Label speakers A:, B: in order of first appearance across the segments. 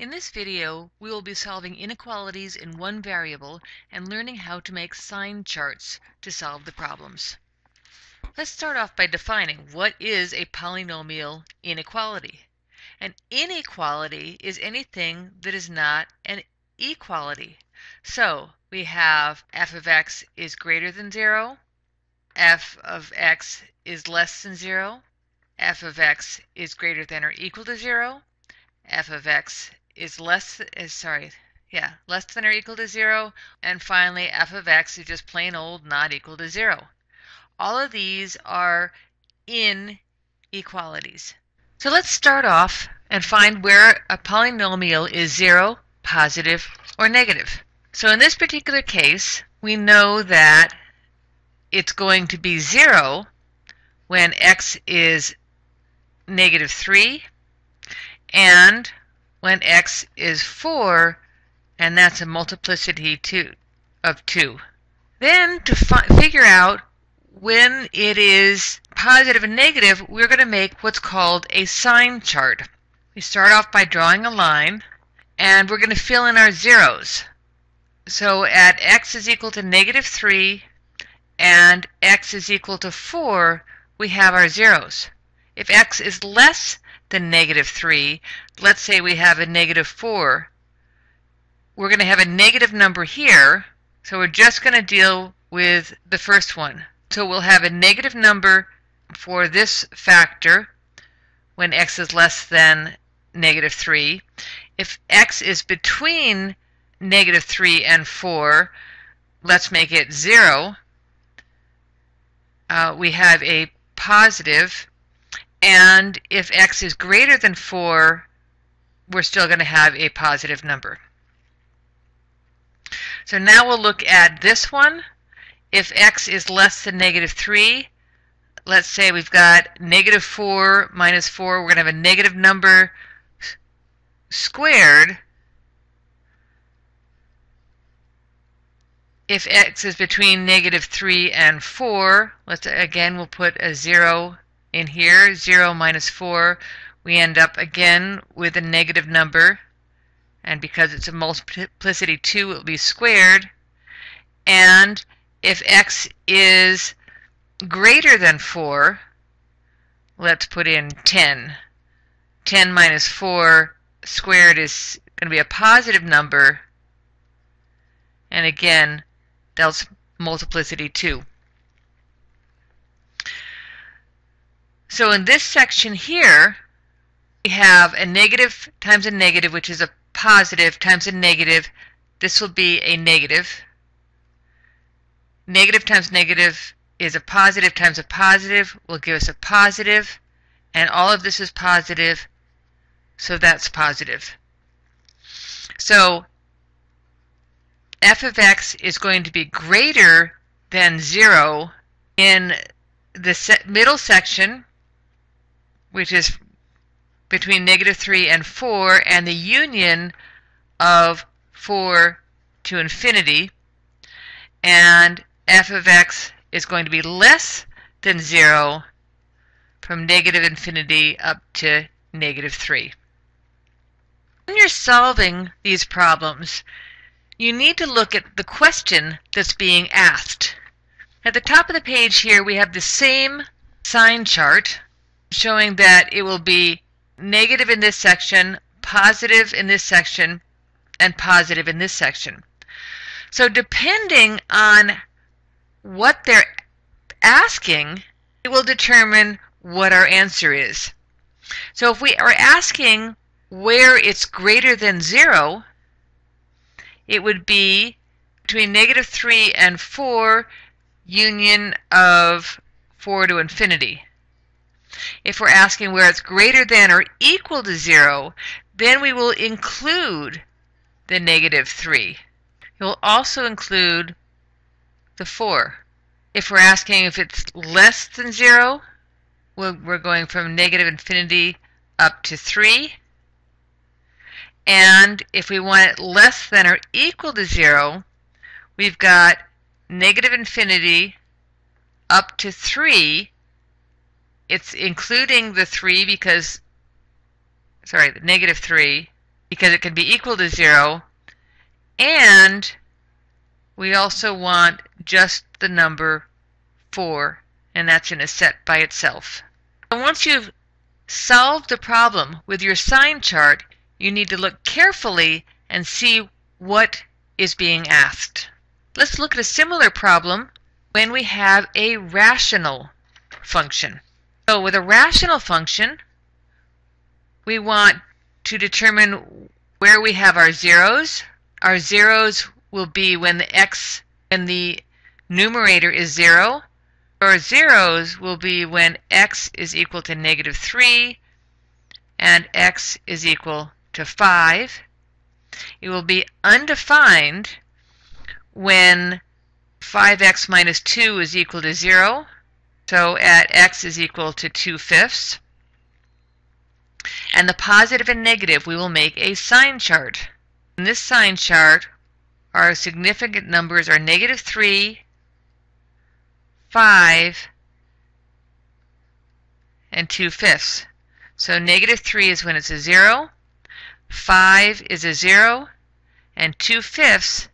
A: In this video, we will be solving inequalities in one variable and learning how to make sign charts to solve the problems. Let's start off by defining what is a polynomial inequality. An inequality is anything that is not an equality. So we have f of x is greater than 0, f of x is less than 0, f of x is greater than or equal to 0, f of x is less is sorry yeah less than or equal to 0 and finally f of x is just plain old not equal to 0 all of these are inequalities. So let's start off and find where a polynomial is 0 positive or negative. So in this particular case we know that it's going to be 0 when x is negative 3 and when x is 4 and that's a multiplicity two, of 2. Then to figure out when it is positive and negative, we're going to make what's called a sign chart. We start off by drawing a line and we're going to fill in our zeros. So at x is equal to negative 3 and x is equal to 4, we have our zeros. If x is less than negative 3, let's say we have a negative 4, we're going to have a negative number here, so we're just going to deal with the first one. So we'll have a negative number for this factor when x is less than negative 3. If x is between negative 3 and 4, let's make it 0. Uh, we have a positive and if x is greater than 4, we're still going to have a positive number. So now we'll look at this one. If x is less than negative 3, let's say we've got negative 4 minus 4, we're going to have a negative number squared. If x is between negative 3 and 4, let's again we'll put a 0 in here, 0 minus 4, we end up again with a negative number. And because it's a multiplicity 2, it will be squared. And if x is greater than 4, let's put in 10. 10 minus 4 squared is going to be a positive number. And again, that's multiplicity 2. So in this section here, we have a negative times a negative, which is a positive times a negative. This will be a negative. Negative times negative is a positive times a positive will give us a positive, and all of this is positive, so that's positive. So f of x is going to be greater than 0 in the middle section which is between negative 3 and 4, and the union of 4 to infinity. And f of x is going to be less than 0 from negative infinity up to negative 3. When you're solving these problems, you need to look at the question that's being asked. At the top of the page here, we have the same sign chart showing that it will be negative in this section, positive in this section, and positive in this section. So depending on what they're asking, it will determine what our answer is. So if we are asking where it's greater than 0, it would be between negative 3 and 4 union of 4 to infinity. If we're asking where it's greater than or equal to 0, then we will include the negative 3. It will also include the 4. If we're asking if it's less than 0, we're going from negative infinity up to 3. And if we want it less than or equal to 0, we've got negative infinity up to 3 it's including the 3 because, sorry, the negative 3, because it can be equal to 0. And we also want just the number 4, and that's in a set by itself. And once you've solved the problem with your sign chart, you need to look carefully and see what is being asked. Let's look at a similar problem when we have a rational function. So with a rational function, we want to determine where we have our zeros. Our zeros will be when the x when the numerator is 0. Our zeros will be when x is equal to negative 3 and x is equal to 5. It will be undefined when 5x minus 2 is equal to 0. So at x is equal to 2 fifths. And the positive and negative, we will make a sign chart. In this sign chart, our significant numbers are negative 3, 5, and 2 fifths. So negative 3 is when it's a 0, 5 is a 0, and 2 fifths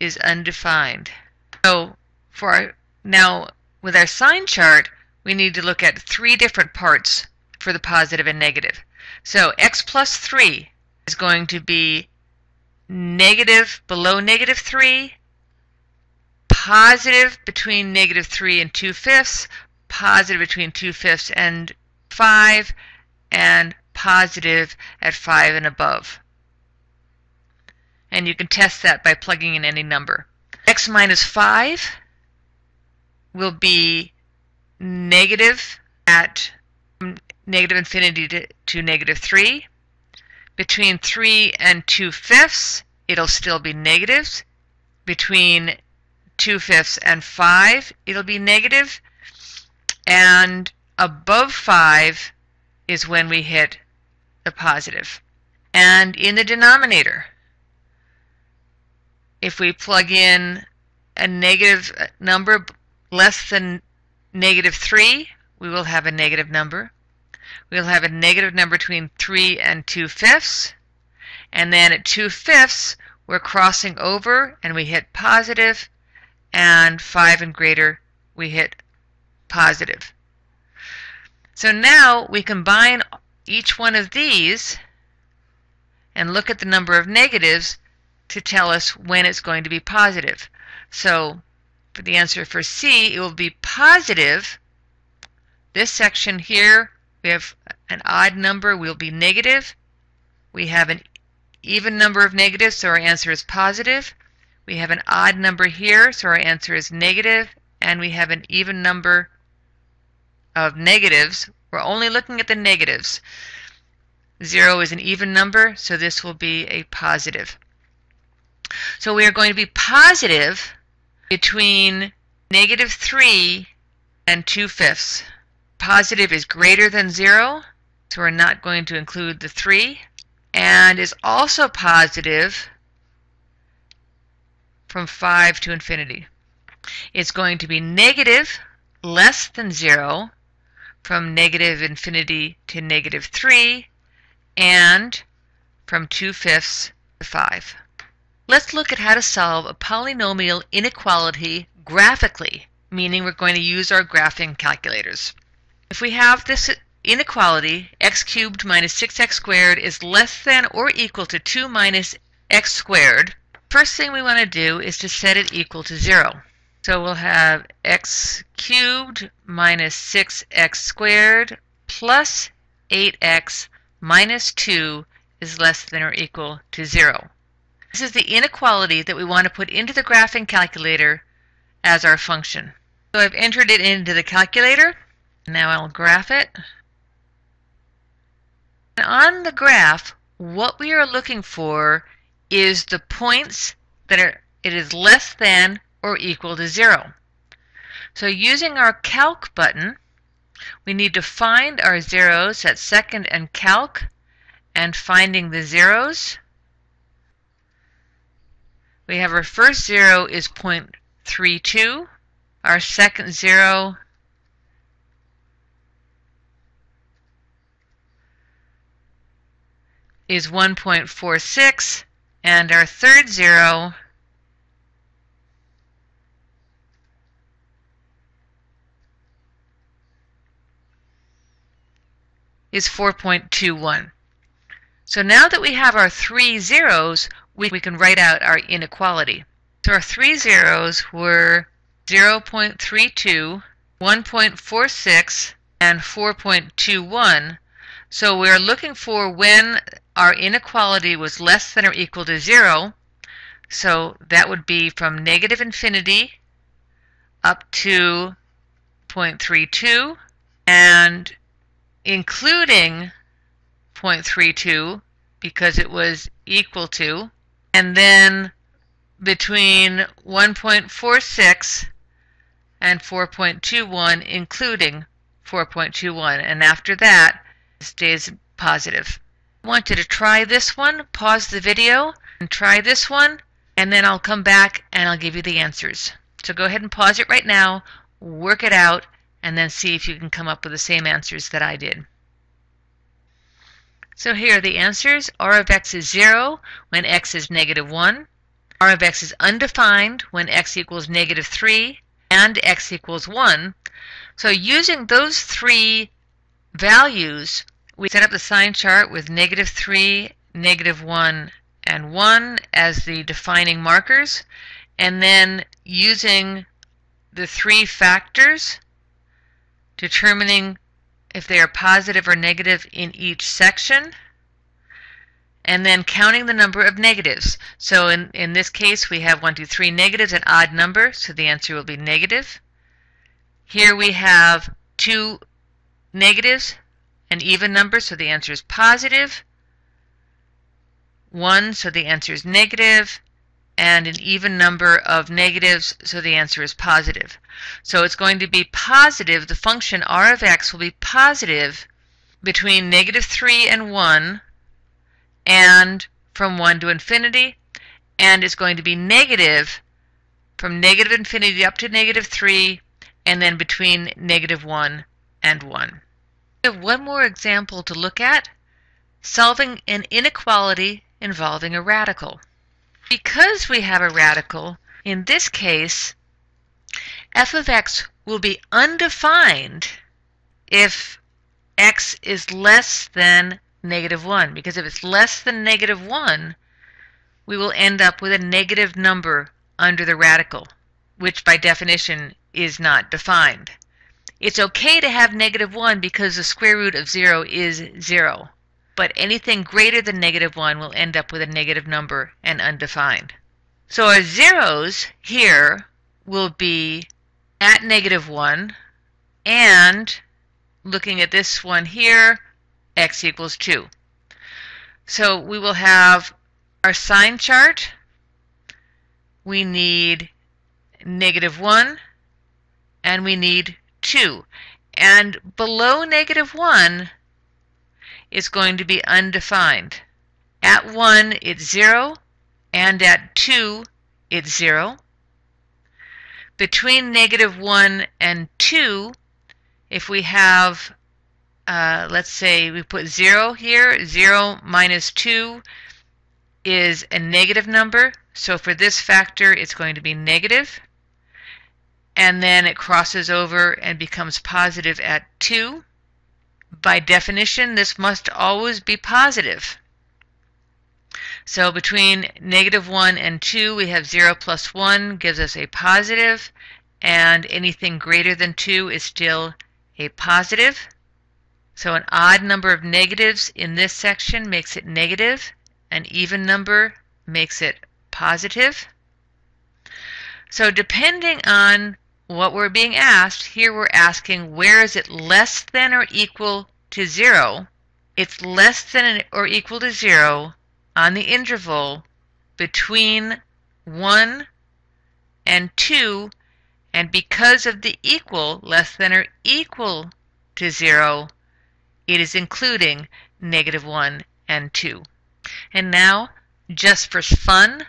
A: is undefined. So for our, now with our sign chart, we need to look at three different parts for the positive and negative. So x plus 3 is going to be negative below negative 3, positive between negative 3 and 2 fifths, positive between 2 fifths and 5, and positive at 5 and above. And you can test that by plugging in any number. x minus 5 will be negative at mm, negative infinity to, to negative 3. Between 3 and 2 fifths, it'll still be negatives. Between 2 fifths and 5, it'll be negative. And above 5 is when we hit the positive. And in the denominator, if we plug in a negative uh, number less than negative 3, we will have a negative number. We'll have a negative number between 3 and 2 fifths. And then at 2 fifths, we're crossing over and we hit positive, and 5 and greater, we hit positive. So now we combine each one of these and look at the number of negatives to tell us when it's going to be positive. So for the answer for C, it will be positive. This section here, we have an odd number, will be negative. We have an even number of negatives, so our answer is positive. We have an odd number here, so our answer is negative. And we have an even number of negatives. We're only looking at the negatives. Zero is an even number, so this will be a positive. So we are going to be positive between negative 3 and 2 fifths. Positive is greater than 0, so we're not going to include the 3, and is also positive from 5 to infinity. It's going to be negative less than 0 from negative infinity to negative 3, and from 2 fifths to 5. Let's look at how to solve a polynomial inequality graphically, meaning we're going to use our graphing calculators. If we have this inequality, x cubed minus 6x squared is less than or equal to 2 minus x squared, first thing we want to do is to set it equal to 0. So we'll have x cubed minus 6x squared plus 8x minus 2 is less than or equal to 0. This is the inequality that we want to put into the graphing calculator as our function. So I've entered it into the calculator. Now I'll graph it. And on the graph, what we are looking for is the points that are it is less than or equal to zero. So using our calc button, we need to find our zeros at second and calc and finding the zeros we have our first zero is 0.32. Our second zero is 1.46, and our third zero is 4.21. So now that we have our three zeros, we, we can write out our inequality. So our three zeros were 0.32, 1.46, and 4.21. So we're looking for when our inequality was less than or equal to 0. So that would be from negative infinity up to 0.32 and including 0.32 because it was equal to, and then between 1.46 and 4.21 including 4.21 and after that stays positive. I want you to try this one, pause the video and try this one and then I'll come back and I'll give you the answers. So go ahead and pause it right now, work it out, and then see if you can come up with the same answers that I did. So here are the answers. r of x is 0 when x is negative 1. r of x is undefined when x equals negative 3 and x equals 1. So using those three values, we set up the sign chart with negative 3, negative 1, and 1 as the defining markers. And then using the three factors, determining if they are positive or negative in each section, and then counting the number of negatives. So in, in this case, we have 1, 2, 3 negatives, an odd number, so the answer will be negative. Here we have two negatives, an even number, so the answer is positive. 1, so the answer is negative and an even number of negatives, so the answer is positive. So it's going to be positive, the function r of x will be positive between negative 3 and 1 and from 1 to infinity, and it's going to be negative from negative infinity up to negative 3, and then between negative 1 and 1. We have one more example to look at, solving an inequality involving a radical. Because we have a radical, in this case, f of x will be undefined if x is less than negative 1. Because if it's less than negative 1, we will end up with a negative number under the radical, which by definition is not defined. It's okay to have negative 1 because the square root of 0 is 0 but anything greater than negative 1 will end up with a negative number and undefined. So our zeros here will be at negative 1 and looking at this one here, x equals 2. So we will have our sign chart. We need negative 1 and we need 2. And below negative 1, is going to be undefined. At 1, it's 0, and at 2, it's 0. Between negative 1 and 2, if we have, uh, let's say we put 0 here, 0 minus 2 is a negative number. So for this factor, it's going to be negative. And then it crosses over and becomes positive at 2. By definition, this must always be positive. So between negative 1 and 2, we have 0 plus 1 gives us a positive, and anything greater than 2 is still a positive. So an odd number of negatives in this section makes it negative. An even number makes it positive. So depending on what we're being asked, here we're asking where is it less than or equal to 0? It's less than or equal to 0 on the interval between 1 and 2, and because of the equal, less than or equal to 0, it is including negative 1 and 2. And now, just for fun,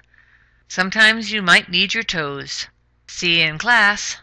A: sometimes you might need your toes. See you in class.